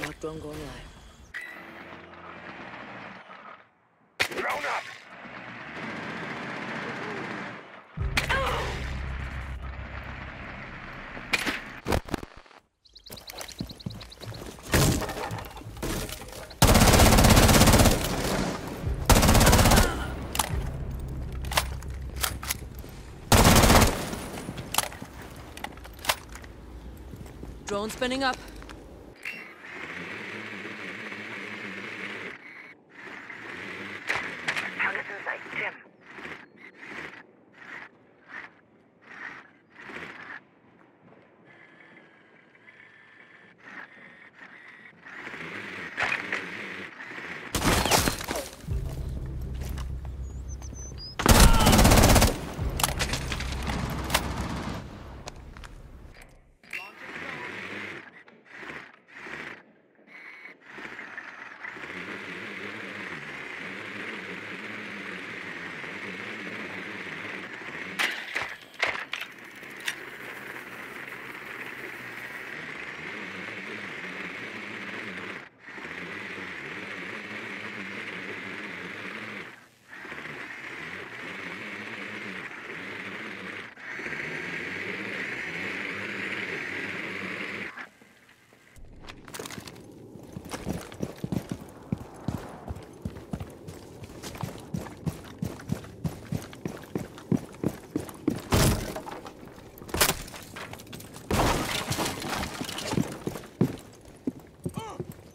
Drone going live. Drone up! Drone spinning up.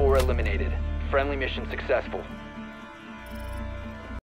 4 eliminated. Friendly mission successful.